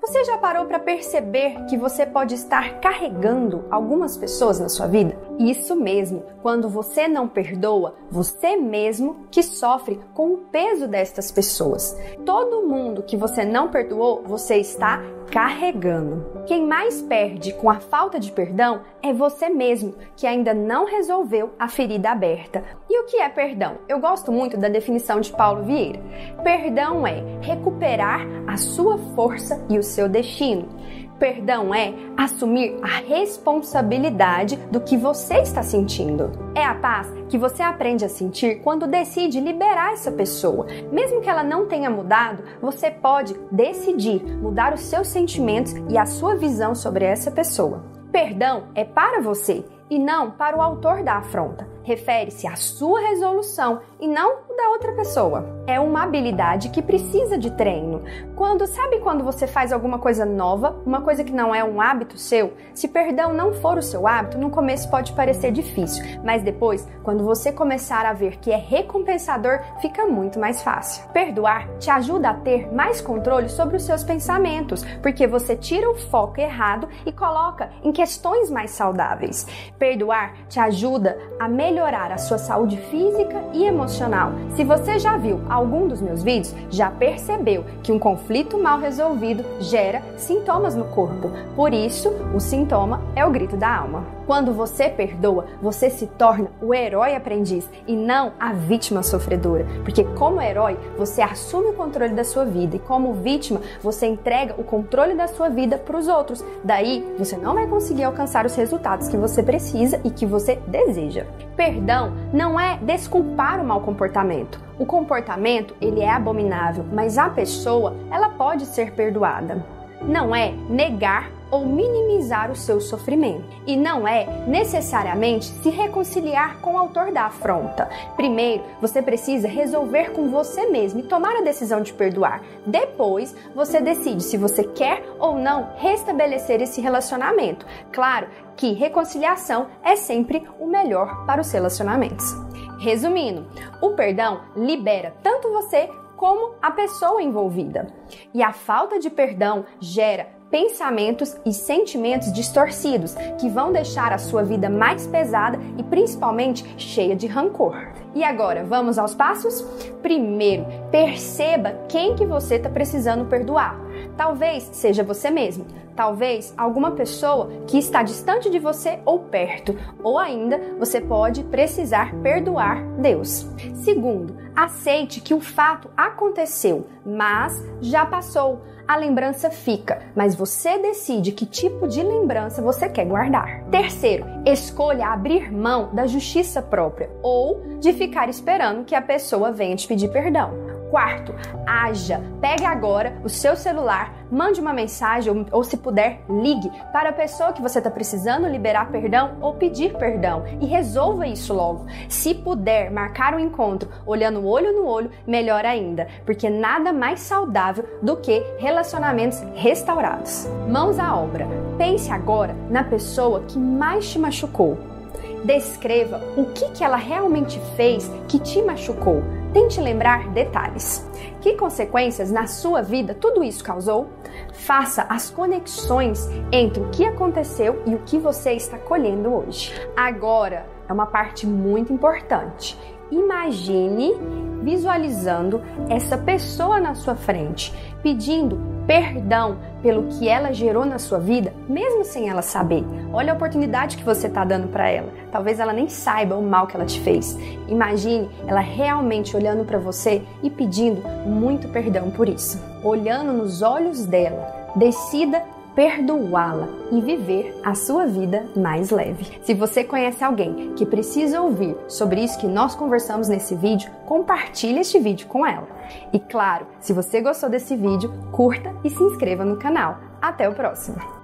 Você já parou para perceber que você pode estar carregando algumas pessoas na sua vida? Isso mesmo, quando você não perdoa, você mesmo que sofre com o peso destas pessoas. Todo mundo que você não perdoou, você está carregando. Quem mais perde com a falta de perdão é você mesmo, que ainda não resolveu a ferida aberta. E o que é perdão? Eu gosto muito da definição de Paulo Vieira. Perdão é recuperar a sua força e o seu destino. Perdão é assumir a responsabilidade do que você está sentindo. É a paz que você aprende a sentir quando decide liberar essa pessoa. Mesmo que ela não tenha mudado, você pode decidir mudar os seus sentimentos e a sua visão sobre essa pessoa. Perdão é para você e não para o autor da afronta. Refere-se à sua resolução e não da outra pessoa. É uma habilidade que precisa de treino. Quando sabe quando você faz alguma coisa nova, uma coisa que não é um hábito seu, se perdão não for o seu hábito, no começo pode parecer difícil, mas depois, quando você começar a ver que é recompensador, fica muito mais fácil. Perdoar te ajuda a ter mais controle sobre os seus pensamentos, porque você tira o foco errado e coloca em questões mais saudáveis. Perdoar te ajuda a melhorar a sua saúde física e emocional. Se você já viu algum dos meus vídeos, já percebeu que um conflito mal resolvido gera sintomas no corpo. Por isso, o sintoma é o grito da alma. Quando você perdoa, você se torna o herói aprendiz e não a vítima sofredora. Porque, como herói, você assume o controle da sua vida e, como vítima, você entrega o controle da sua vida para os outros. Daí, você não vai conseguir alcançar os resultados que você precisa e que você deseja. Perdão não é desculpar o mau comportamento. O comportamento, ele é abominável, mas a pessoa, ela pode ser perdoada. Não é negar ou minimizar o seu sofrimento. E não é necessariamente se reconciliar com o autor da afronta. Primeiro, você precisa resolver com você mesmo e tomar a decisão de perdoar. Depois, você decide se você quer ou não restabelecer esse relacionamento. Claro que reconciliação é sempre o melhor para os relacionamentos. Resumindo, o perdão libera tanto você como a pessoa envolvida. E a falta de perdão gera pensamentos e sentimentos distorcidos que vão deixar a sua vida mais pesada e principalmente cheia de rancor. E agora, vamos aos passos? Primeiro, perceba quem que você está precisando perdoar. Talvez seja você mesmo, talvez alguma pessoa que está distante de você ou perto, ou ainda você pode precisar perdoar Deus. Segundo, aceite que o fato aconteceu, mas já passou a lembrança fica, mas você decide que tipo de lembrança você quer guardar. Terceiro, escolha abrir mão da justiça própria ou de ficar esperando que a pessoa venha te pedir perdão. Quarto, haja. Pegue agora o seu celular, mande uma mensagem ou, se puder, ligue para a pessoa que você está precisando liberar perdão ou pedir perdão e resolva isso logo. Se puder marcar um encontro olhando olho no olho, melhor ainda, porque nada mais saudável do que relacionamentos restaurados. Mãos à obra. Pense agora na pessoa que mais te machucou. Descreva o que, que ela realmente fez que te machucou Tente lembrar detalhes. Que consequências na sua vida tudo isso causou? Faça as conexões entre o que aconteceu e o que você está colhendo hoje. Agora é uma parte muito importante. Imagine visualizando essa pessoa na sua frente, pedindo perdão pelo que ela gerou na sua vida, mesmo sem ela saber. Olha a oportunidade que você está dando para ela. Talvez ela nem saiba o mal que ela te fez. Imagine ela realmente olhando para você e pedindo muito perdão por isso. Olhando nos olhos dela, decida perdoá-la e viver a sua vida mais leve. Se você conhece alguém que precisa ouvir sobre isso que nós conversamos nesse vídeo, compartilhe este vídeo com ela. E claro, se você gostou desse vídeo, curta e se inscreva no canal. Até o próximo!